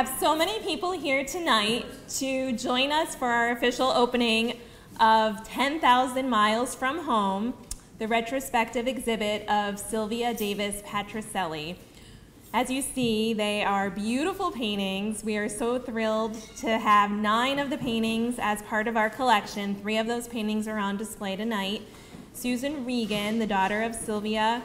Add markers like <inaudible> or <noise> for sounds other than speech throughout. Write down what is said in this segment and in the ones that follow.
have so many people here tonight to join us for our official opening of 10,000 Miles from Home, the retrospective exhibit of Sylvia Davis Patricelli. As you see, they are beautiful paintings. We are so thrilled to have nine of the paintings as part of our collection. Three of those paintings are on display tonight. Susan Regan, the daughter of Sylvia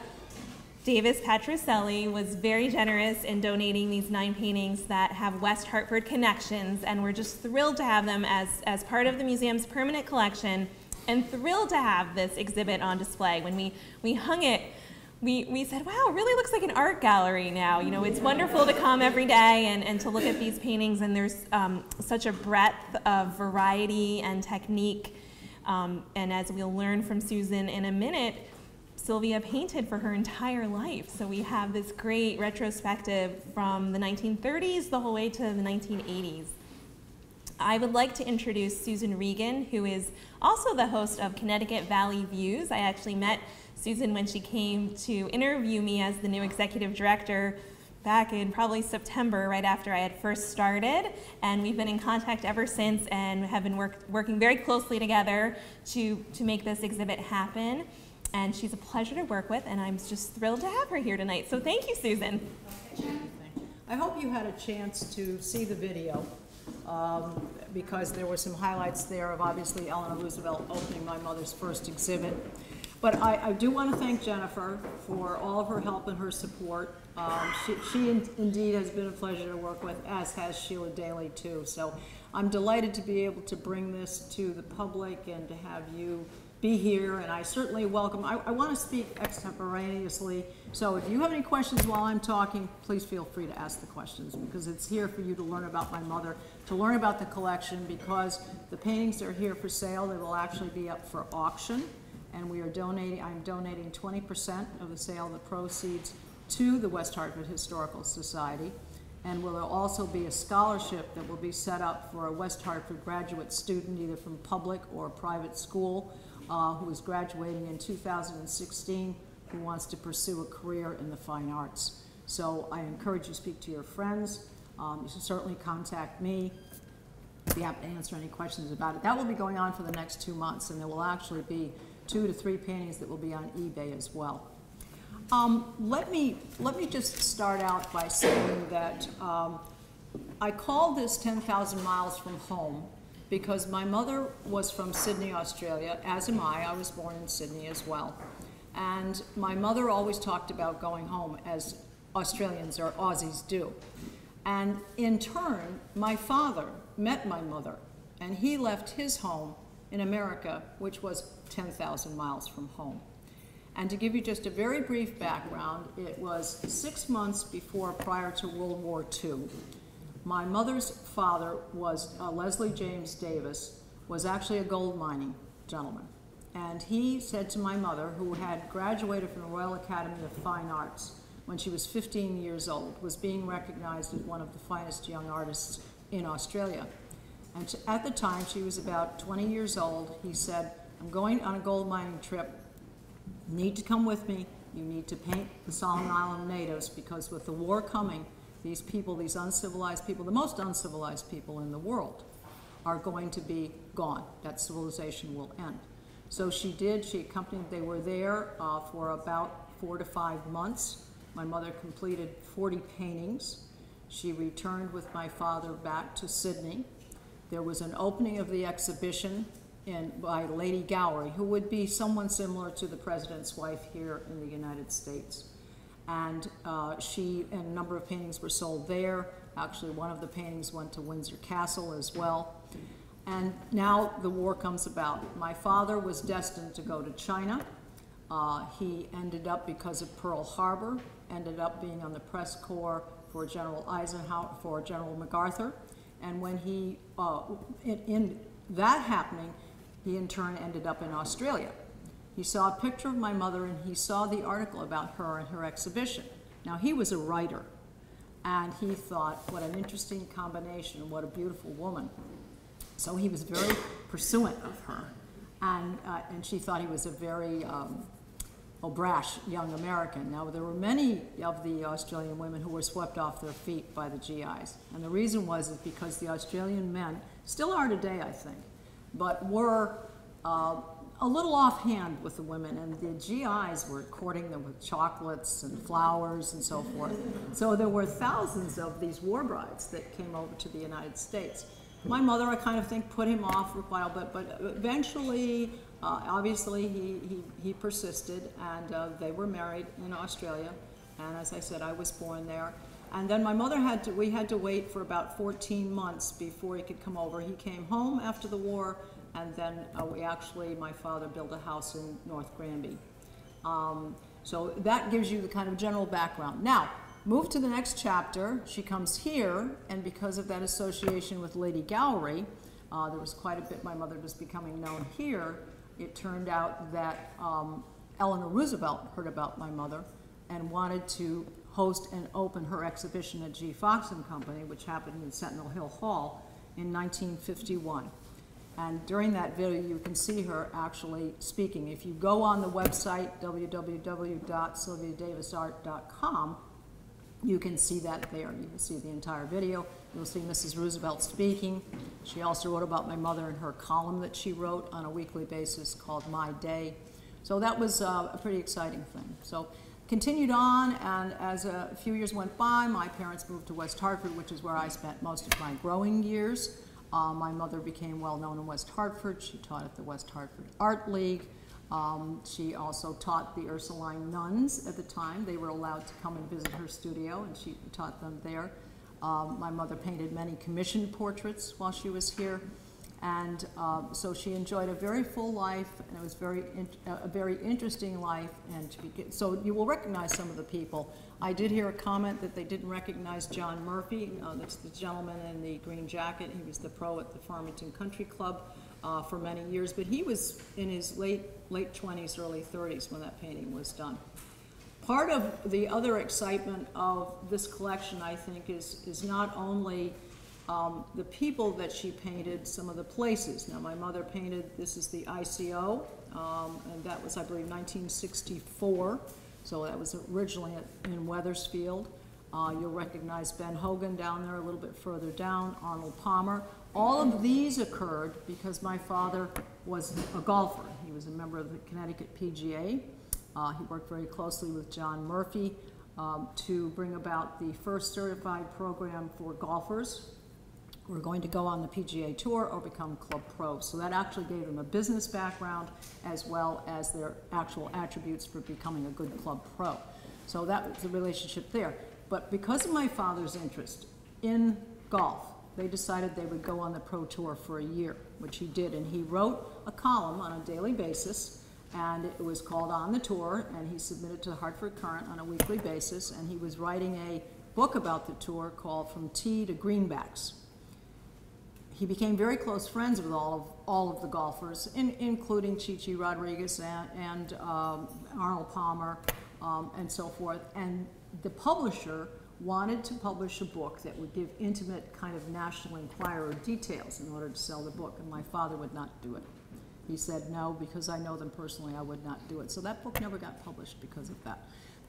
Davis Patricelli was very generous in donating these nine paintings that have West Hartford connections, and we're just thrilled to have them as, as part of the museum's permanent collection and thrilled to have this exhibit on display. When we, we hung it, we, we said, wow, it really looks like an art gallery now. You know, it's wonderful to come every day and, and to look at these paintings, and there's um, such a breadth of variety and technique. Um, and as we'll learn from Susan in a minute, Sylvia painted for her entire life. So we have this great retrospective from the 1930s the whole way to the 1980s. I would like to introduce Susan Regan, who is also the host of Connecticut Valley Views. I actually met Susan when she came to interview me as the new executive director back in probably September, right after I had first started. And we've been in contact ever since and have been work, working very closely together to, to make this exhibit happen and she's a pleasure to work with, and I'm just thrilled to have her here tonight. So thank you, Susan. I hope you had a chance to see the video um, because there were some highlights there of obviously Eleanor Roosevelt opening my mother's first exhibit. But I, I do want to thank Jennifer for all of her help and her support. Um, she, she in, indeed has been a pleasure to work with, as has Sheila Daly too. So I'm delighted to be able to bring this to the public and to have you be here, and I certainly welcome, I, I want to speak extemporaneously, so if you have any questions while I'm talking, please feel free to ask the questions, because it's here for you to learn about my mother, to learn about the collection, because the paintings are here for sale, they will actually be up for auction, and we are donating, I'm donating 20% of the sale of the proceeds to the West Hartford Historical Society, and will also be a scholarship that will be set up for a West Hartford graduate student, either from public or private school, uh, who is graduating in 2016, who wants to pursue a career in the fine arts. So I encourage you to speak to your friends. Um, you should certainly contact me. Be happy to answer any questions about it. That will be going on for the next two months, and there will actually be two to three paintings that will be on eBay as well. Um, let me let me just start out by saying that um, I call this 10,000 miles from home because my mother was from Sydney, Australia, as am I. I was born in Sydney as well. And my mother always talked about going home as Australians or Aussies do. And in turn, my father met my mother, and he left his home in America, which was 10,000 miles from home. And to give you just a very brief background, it was six months before, prior to World War II. My mother's father was uh, Leslie James Davis, was actually a gold mining gentleman. And he said to my mother, who had graduated from the Royal Academy of Fine Arts when she was 15 years old, was being recognized as one of the finest young artists in Australia. And at the time, she was about 20 years old. He said, I'm going on a gold mining trip. Need to come with me. You need to paint the Solomon Island natives because with the war coming, these people, these uncivilized people, the most uncivilized people in the world, are going to be gone. That civilization will end. So she did, she accompanied, they were there uh, for about four to five months. My mother completed 40 paintings. She returned with my father back to Sydney. There was an opening of the exhibition in, by Lady Gowrie, who would be someone similar to the president's wife here in the United States and uh, she and a number of paintings were sold there. Actually, one of the paintings went to Windsor Castle as well. And now the war comes about. My father was destined to go to China. Uh, he ended up, because of Pearl Harbor, ended up being on the press corps for General Eisenhower, for General MacArthur. And when he, uh, in, in that happening, he in turn ended up in Australia. He saw a picture of my mother and he saw the article about her and her exhibition. Now, he was a writer, and he thought, what an interesting combination, what a beautiful woman. So he was very pursuant of her, and, uh, and she thought he was a very um, brash young American. Now, there were many of the Australian women who were swept off their feet by the GIs. And the reason was is because the Australian men, still are today, I think, but were uh, a little offhand with the women, and the GIs were courting them with chocolates and flowers and so forth. So there were thousands of these war brides that came over to the United States. My mother, I kind of think, put him off for a while, but, but eventually, uh, obviously, he, he, he persisted, and uh, they were married in Australia. And as I said, I was born there. And then my mother had to, we had to wait for about 14 months before he could come over. He came home after the war, and then uh, we actually, my father built a house in North Granby. Um, so that gives you the kind of general background. Now, move to the next chapter. She comes here, and because of that association with Lady Gowrie, uh, there was quite a bit my mother was becoming known here. It turned out that um, Eleanor Roosevelt heard about my mother and wanted to host and open her exhibition at G. Fox and Company, which happened in Centinel Hill Hall in 1951. And during that video, you can see her actually speaking. If you go on the website, www.sylviadavisart.com, you can see that there. You can see the entire video. You'll see Mrs. Roosevelt speaking. She also wrote about my mother in her column that she wrote on a weekly basis called My Day. So that was uh, a pretty exciting thing. So continued on, and as a few years went by, my parents moved to West Hartford, which is where I spent most of my growing years. Uh, my mother became well known in West Hartford. She taught at the West Hartford Art League. Um, she also taught the Ursuline nuns at the time. They were allowed to come and visit her studio, and she taught them there. Um, my mother painted many commissioned portraits while she was here. And um, so she enjoyed a very full life, and it was very a very interesting life. And to be, so you will recognize some of the people. I did hear a comment that they didn't recognize John Murphy. Uh, that's the gentleman in the green jacket. He was the pro at the Farmington Country Club uh, for many years, but he was in his late late 20s, early 30s when that painting was done. Part of the other excitement of this collection, I think, is is not only um, the people that she painted, some of the places. Now, my mother painted, this is the ICO, um, and that was, I believe, 1964. So that was originally in Wethersfield. Uh, you'll recognize Ben Hogan down there a little bit further down, Arnold Palmer. All of these occurred because my father was a golfer. He was a member of the Connecticut PGA. Uh, he worked very closely with John Murphy um, to bring about the first certified program for golfers were going to go on the PGA Tour or become club pros. So that actually gave them a business background as well as their actual attributes for becoming a good club pro. So that was the relationship there. But because of my father's interest in golf, they decided they would go on the pro tour for a year, which he did. And he wrote a column on a daily basis, and it was called On the Tour, and he submitted to the Hartford Courant on a weekly basis. And he was writing a book about the tour called From Tee to Greenbacks he became very close friends with all of all of the golfers, in, including Chi Chi Rodriguez and, and um, Arnold Palmer um, and so forth. And the publisher wanted to publish a book that would give intimate kind of National Enquirer details in order to sell the book, and my father would not do it. He said, no, because I know them personally, I would not do it. So that book never got published because of that.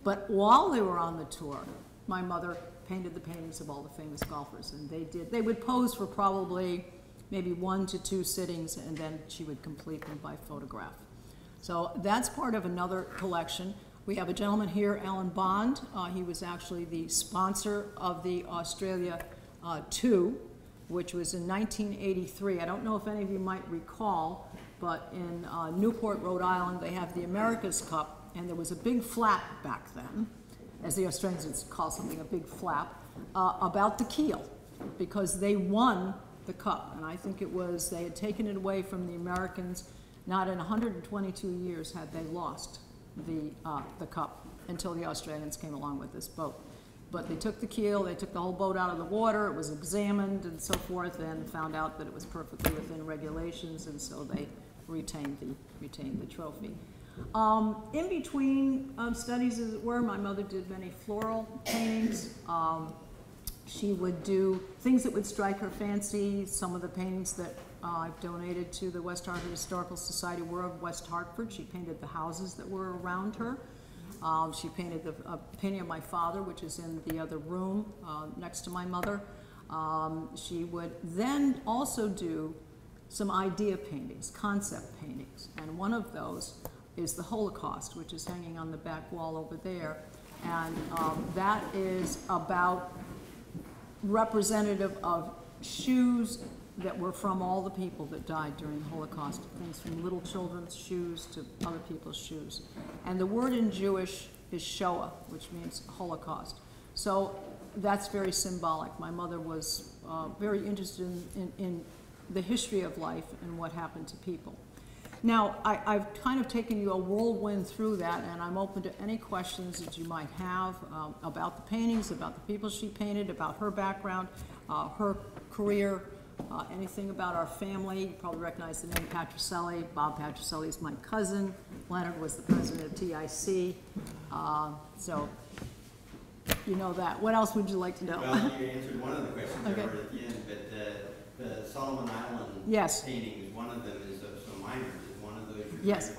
But while they were on the tour, my mother painted the paintings of all the famous golfers, and they did. They would pose for probably maybe one to two sittings, and then she would complete them by photograph. So that's part of another collection. We have a gentleman here, Alan Bond. Uh, he was actually the sponsor of the Australia uh, 2, which was in 1983. I don't know if any of you might recall, but in uh, Newport, Rhode Island, they have the America's Cup, and there was a big flap back then as the Australians call something a big flap, uh, about the keel because they won the cup. And I think it was, they had taken it away from the Americans. Not in 122 years had they lost the, uh, the cup until the Australians came along with this boat. But they took the keel, they took the whole boat out of the water, it was examined and so forth, and found out that it was perfectly within regulations, and so they retained the, retained the trophy. Um, in between um, studies, as it were, my mother did many floral paintings. Um, she would do things that would strike her fancy. Some of the paintings that Uh, I've donated to the West Hartford Historical Society were of West Hartford. She painted the houses that were around her. Um, she painted the a painting of my father, which is in the other room uh, next to my mother. Um, she would then also do some idea paintings, concept paintings, and one of those is the Holocaust, which is hanging on the back wall over there. And um, that is about representative of shoes that were from all the people that died during the Holocaust, things from little children's shoes to other people's shoes. And the word in Jewish is Shoah, which means Holocaust. So that's very symbolic. My mother was uh, very interested in, in, in the history of life and what happened to people. Now, I, I've kind of taken you a whirlwind through that, and I'm open to any questions that you might have um, about the paintings, about the people she painted, about her background, uh, her career, uh, anything about our family. You probably recognize the name Patricelli. Bob Patricelli is my cousin. Leonard was the president of TIC. Uh, so you know that. What else would you like to know? Well, you answered one of the questions Okay. at the end, but uh, the Solomon Island Yes. paintings, one of them is of some miners. Is one of those your Yes.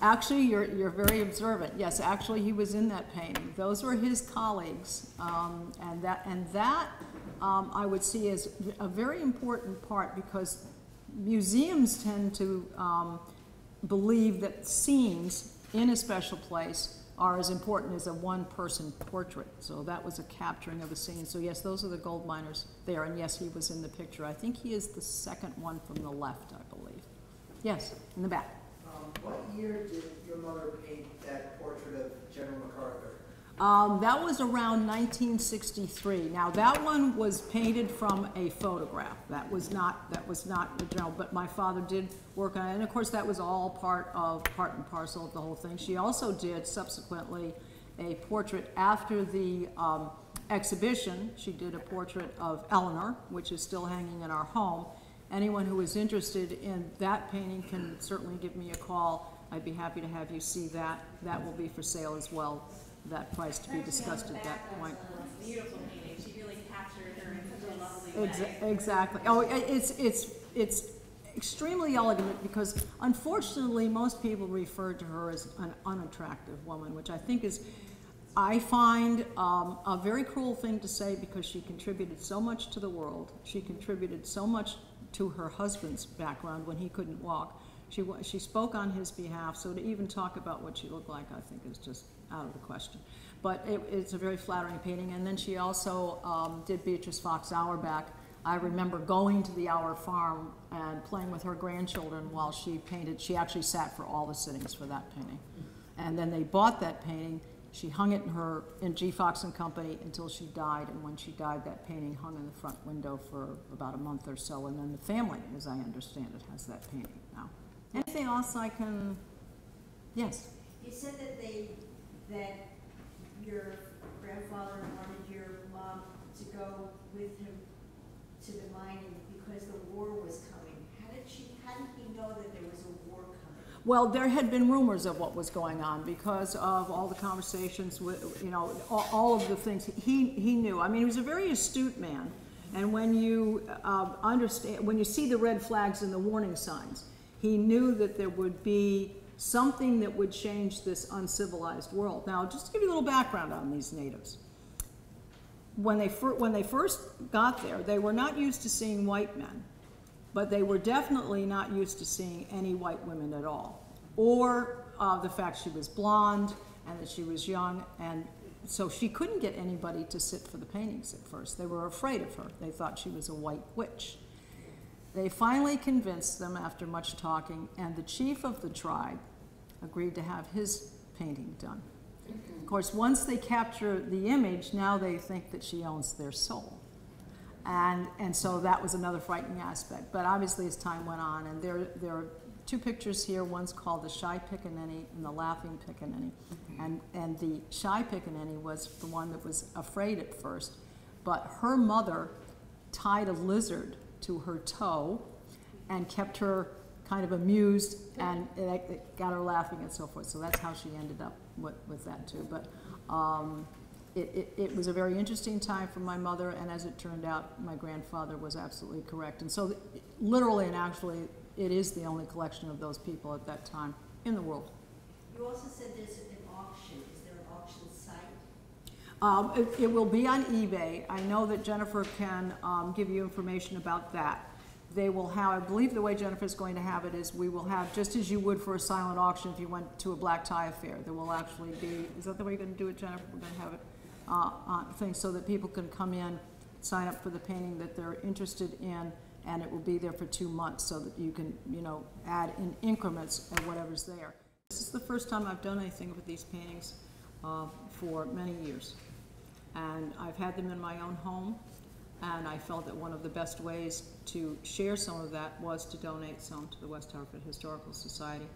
Actually, you're, you're very observant. Yes, actually, he was in that painting. Those were his colleagues. Um, and that, and that, um, I would see as a very important part because museums tend to, um, believe that scenes in a special place are as important as a one-person portrait. So that was a capturing of a scene. So yes, those are the gold miners there, and yes, he was in the picture. I think he is the second one from the left, I believe. Yes, in the back. What year did your mother paint that portrait of General MacArthur? Um, that was around 1963. Now, that one was painted from a photograph. That was not, that was not the general, but my father did work on it. And of course, that was all part of, part and parcel of the whole thing. She also did subsequently a portrait after the, um, exhibition. She did a portrait of Eleanor, which is still hanging in our home. Anyone who is interested in that painting can certainly give me a call. I'd be happy to have you see that. That will be for sale as well, that price to be discussed at that point. Beautiful painting. She really captured her in such a lovely Exa- Exactly. Oh, it's, it's, it's extremely elegant because unfortunately, most people refer to her as an unattractive woman, which I think is, I find um, a very cruel thing to say because she contributed so much to the world. She contributed so much to her husband's background when he couldn't walk. She, she spoke on his behalf, so to even talk about what she looked like, I think is just out of the question. But it, it's a very flattering painting, and then she also um, did Beatrice Fox Auerbach. I remember going to the Auer farm and playing with her grandchildren while she painted. She actually sat for all the sittings for that painting. And then they bought that painting. She hung it in her in G. Fox and Company until she died. And when she died, that painting hung in the front window for about a month or so. And then the family, as I understand it, has that painting now. Anything else I can? Yes. You said that they, that your grandfather wanted your mom to go with him to the mining because the war was coming. How did she, how did he know that there was a war coming? Well, there had been rumors of what was going on because of all the conversations with, you know, all, all of the things he, he knew. I mean, he was a very astute man. And when you uh, understand, when you see the red flags and the warning signs, he knew that there would be something that would change this uncivilized world. Now, just to give you a little background on these natives. When they, when they first got there, they were not used to seeing white men but they were definitely not used to seeing any white women at all. Or uh, the fact she was blonde and that she was young, and so she couldn't get anybody to sit for the paintings at first. They were afraid of her. They thought she was a white witch. They finally convinced them after much talking, and the chief of the tribe agreed to have his painting done. Of course, once they capture the image, now they think that she owns their soul. And, and so that was another frightening aspect. But obviously, as time went on, and there, there are two pictures here. One's called the Shy Pickaninny and the Laughing Pickaninny. And, and the Shy Pickaninny was the one that was afraid at first. But her mother tied a lizard to her toe and kept her kind of amused and it, it got her laughing and so forth. So that's how she ended up with, with that too. But um, it, it, it was a very interesting time for my mother, and as it turned out, my grandfather was absolutely correct. And so, literally and actually, it is the only collection of those people at that time in the world. You also said there's an auction, is there an auction site? Um, it, it will be on eBay. I know that Jennifer can, um, give you information about that. They will have, I believe the way Jennifer's going to have it is we will have, just as you would for a silent auction if you went to a black tie affair, there will actually be, is that the way you're gonna do it, Jennifer? We're gonna have it, uh, on things so that people can come in, sign up for the painting that they're interested in, and it will be there for two months so that you can, you know, add in increments of whatever's there. This is the first time I've done anything with these paintings, uh, for many years. And I've had them in my own home, and I felt that one of the best ways to share some of that was to donate some to the West Hartford Historical Society.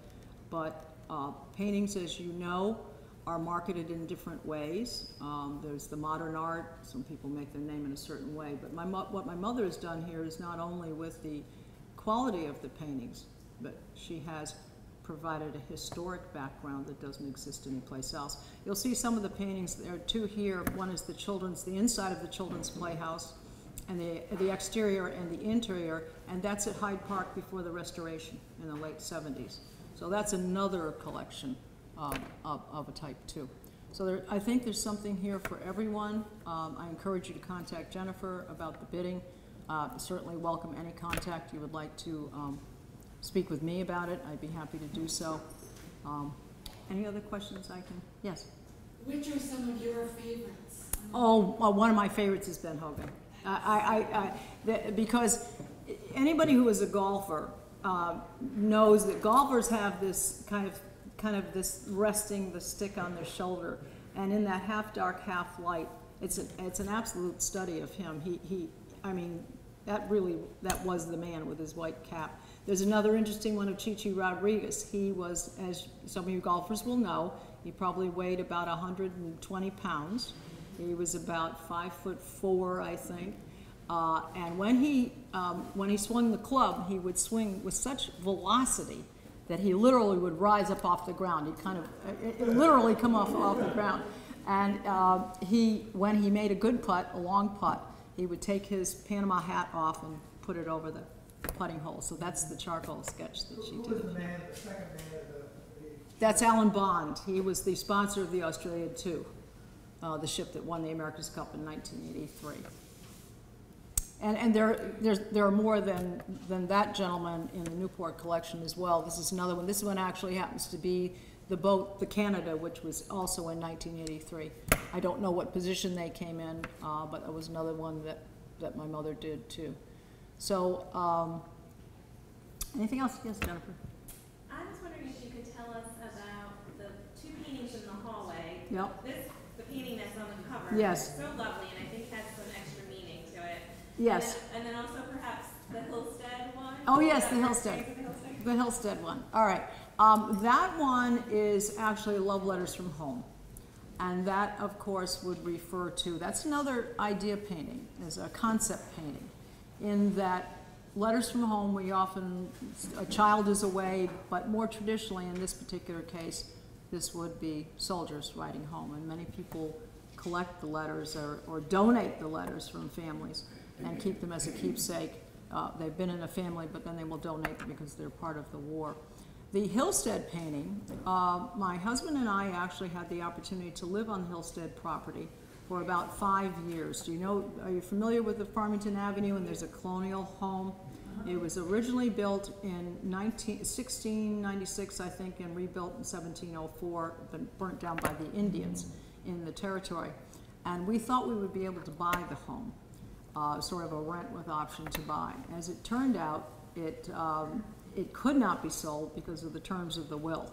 But uh, paintings, as you know, are marketed in different ways. Um, there's the modern art, some people make their name in a certain way, but my, what my mother has done here is not only with the quality of the paintings, but she has provided a historic background that doesn't exist anyplace else. You'll see some of the paintings, there are two here. One is the children's, the inside of the children's playhouse, and the, the exterior and the interior, and that's at Hyde Park before the restoration in the late seventies. So that's another collection um, of, of a type too. So there, I think there's something here for everyone. Um, I encourage you to contact Jennifer about the bidding. Uh, certainly welcome any contact you would like to, um, speak with me about it. I'd be happy to do so. Um, any other questions I can, yes? Which are some of your favorites? Oh, well, one of my favorites is Ben Hogan. I, I, I, the- because anybody who is a golfer uh, knows that golfers have this kind of, kind of this resting the stick on their shoulder, and in that half dark, half light, it's an, it's an absolute study of him. He, he, I mean, that really, that was the man with his white cap. There's another interesting one of Chi Chi Rodriguez. He was, as some of you golfers will know, he probably weighed about hundred and twenty pounds. He was about five foot four, I think. Uh, and when he, um, when he swung the club, he would swing with such velocity that he literally would rise up off the ground. He'd kind of, it, it literally come off, off the ground. And uh, he, when he made a good putt, a long putt, he would take his Panama hat off and put it over the putting hole. So that's the charcoal sketch that she Who did. was the man, the second man of the, That's Alan Bond. He was the sponsor of the Australia Two, uh, the ship that won the America's Cup in 1983. And, and there, there's, there are more than, than that gentleman in the Newport collection as well. This is another one. This one actually happens to be the boat, the Canada, which was also in 1983. I don't know what position they came in, uh, but it was another one that, that my mother did too. So, um, anything else? Yes, Jennifer? I was wondering if you could tell us about the two paintings in the hallway. Yep. This, the painting that's on the cover. Yes. So lovely, and I think has some extra meaning to it. Yes. And then, also perhaps the Hill-Stead one? Oh, yes, the Hill-Stead. The Hill-Stead? The Hill-Stead one, all right. Um, that one is actually Love Letters from Home. And that, of course, would refer to, that's another idea painting, is a concept painting. In that Letters from Home, we often, a child is away, but more traditionally, in this particular case, this would be soldiers writing home. And many people collect the letters or, or donate the letters from families and keep them as a keepsake. Uh, they've been in a family, but then they will donate them because they're part of the war. The Hill-Stead painting, uh, my husband and I actually had the opportunity to live on Hill-Stead property for about five years. Do you know, are you familiar with the Farmington Avenue and there's a colonial home? It was originally built in 19, 1696, I think, and rebuilt in 1704, then burnt down by the Indians in the territory. And we thought we would be able to buy the home, uh, sort of a rent with option to buy. As it turned out, it, um, it could not be sold because of the terms of the will.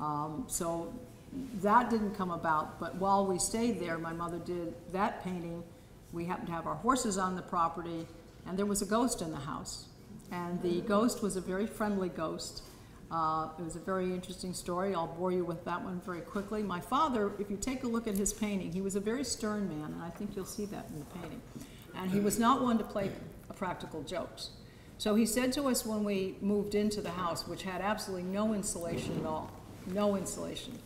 Um, so that didn't come about, but while we stayed there, my mother did that painting. We happened to have our horses on the property, and there was a ghost in the house. And the ghost was a very friendly ghost. Uh, it was a very interesting story. I'll bore you with that one very quickly. My father, if you take a look at his painting, he was a very stern man, and I think you'll see that in the painting. And he was not one to play practical jokes. So he said to us when we moved into the house, which had absolutely no insulation at all, no insulation,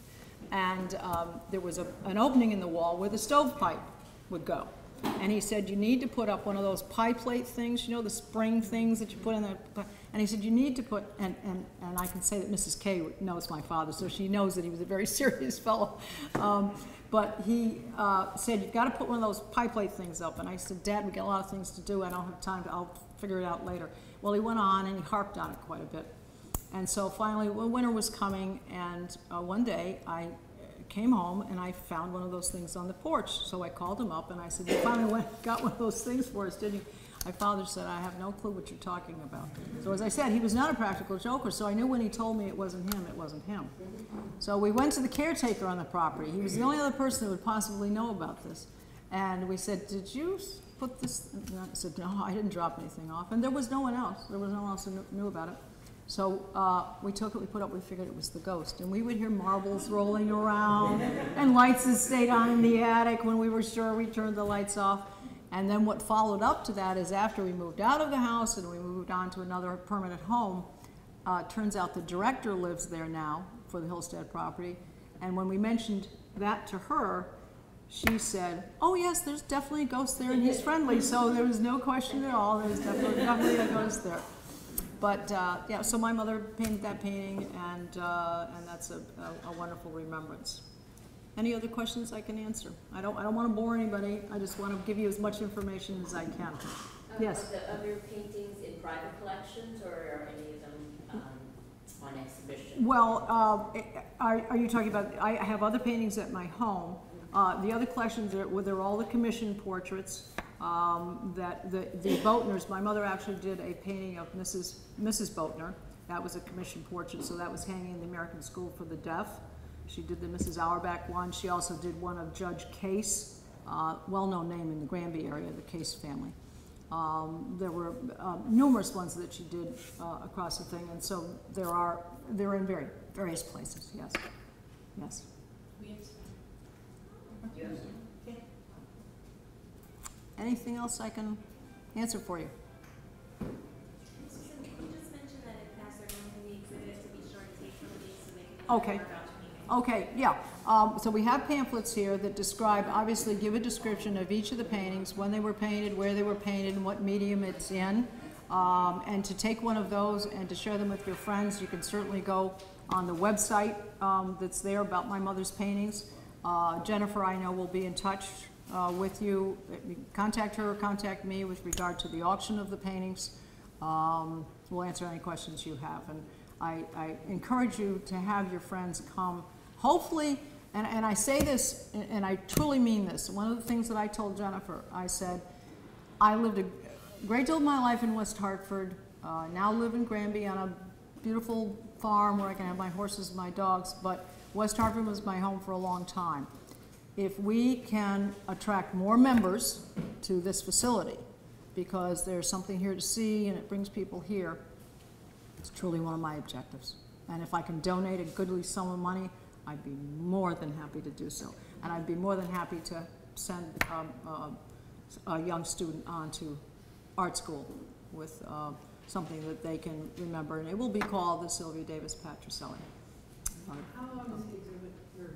And um, there was a, an opening in the wall where the stovepipe would go. And he said, you need to put up one of those pie plate things, you know, the spring things that you put in the, and he said, you need to put, and, and, and I can say that Mrs. K knows my father, so she knows that he was a very <laughs> serious fellow. Um, but he uh, said, you've got to put one of those pie plate things up. And I said, Dad, we got a lot of things to do. I don't have time. To, I'll figure it out later. Well, he went on and he harped on it quite a bit. And so finally, when winter was coming, and uh, one day I came home and I found one of those things on the porch. So I called him up and I said, You finally went, <laughs> got one of those things for us, didn't you? My father said, I have no clue what you're talking about. So as I said, he was not a practical joker, so I knew when he told me it wasn't him, it wasn't him. So we went to the caretaker on the property. He was the only other person that would possibly know about this. And we said, Did you put this? And I said, No, I didn't drop anything off. And there was no one else. There was no one else who knew, knew about it. So uh, we took it, we put up, we figured it was the ghost. And we would hear marbles rolling around and lights that stayed on in the attic when we were sure we turned the lights off. And then what followed up to that is after we moved out of the house and we moved on to another permanent home, uh, turns out the director lives there now for the Hill-Stead property. And when we mentioned that to her, she said, "Oh yes, there's definitely a ghost there, and he's friendly." So there was no question at all. There's definitely, definitely a ghost there. But uh, yeah, so my mother painted that painting, and uh, and that's a, a, a wonderful remembrance. Any other questions I can answer? I don't I don't want to bore anybody. I just want to give you as much information as I can. Uh, Yes. Are the other paintings in private collections or are any of them um, on exhibition? Well, uh, are, are you talking about, I have other paintings at my home. Uh, the other collections are, well, they're all the commissioned portraits, um, that, the, the Boatners, my mother actually did a painting of Mrs., Mrs. Boatner. That was a commissioned portrait, so that was hanging in the American School for the Deaf. She did the Mrs. Auerbach one. She also did one of Judge Case, uh, well-known name in the Granby area, the Case family. Um, there were uh, numerous ones that she did uh, across the thing, and so there are, they're in very, various places, yes. Yes. Anything else I can answer for you? Susan, can you just mention that if passed around in the exhibit to be sure to take some of these so they can. Okay. learn about your meeting? Okay, yeah. Um, so we have pamphlets here that describe, obviously give a description of each of the paintings, when they were painted, where they were painted, and what medium it's in. Um, and to take one of those and to share them with your friends, you can certainly go on the website um, that's there about my mother's paintings. Uh, Jennifer, I know, will be in touch uh, with you. Contact her or contact me with regard to the auction of the paintings. Um, we'll answer any questions you have. And I, I encourage you to have your friends come. Hopefully, and, and I say this, and, and I truly mean this. One of the things that I told Jennifer, I said, I lived a great deal of my life in West Hartford. Uh, now live in Granby on a beautiful farm where I can have my horses and my dogs. But West Hartford was my home for a long time. If we can attract more members to this facility, because there's something here to see and it brings people here, it's truly one of my objectives. And if I can donate a goodly sum of money, I'd be more than happy to do so. And I'd be more than happy to send um, uh, a young student on to art school with uh, something that they can remember. And it will be called the Sylvia Davis Patricelli. Uh, How long is the exhibit here?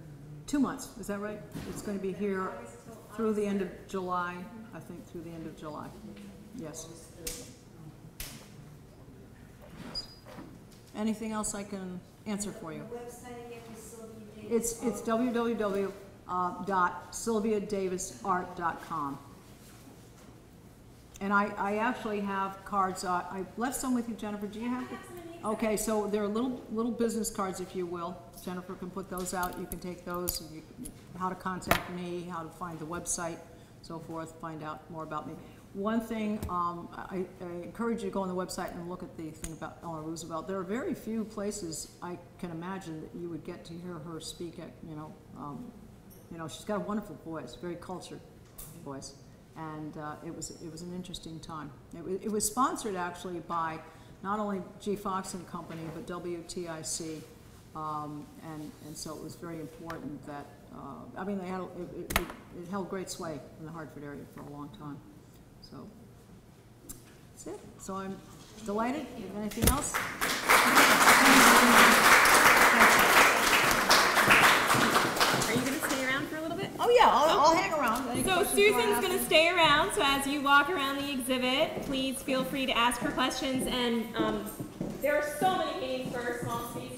Two months, is that right? It's going to be here through the end of July, I think, through the end of July. Yes. Anything else I can answer for you? It's, it's www.sylviadavisart.com. And I, I actually have cards, uh, I left some with you, Jennifer, do you have? them? Okay, so there are little, little business cards, if you will. Jennifer can put those out, you can take those, and you, how to contact me, how to find the website, so forth, find out more about me. One thing, um, I, I encourage you to go on the website and look at the thing about Eleanor Roosevelt. There are very few places I can imagine that you would get to hear her speak at, you know, um, you know, she's got a wonderful voice, very cultured voice. And uh, it was, it was an interesting time. It it was sponsored actually by not only G. Fox and Company, but WTIC. Um, and, and so it was very important that, uh, I mean, they had, it, it, it held great sway in the Hartford area for a long time. So, that's it. So I'm delighted. Anything else? Susan's going to stay around, so as you walk around the exhibit, please feel free to ask her questions. And um, there are so many games for small space. You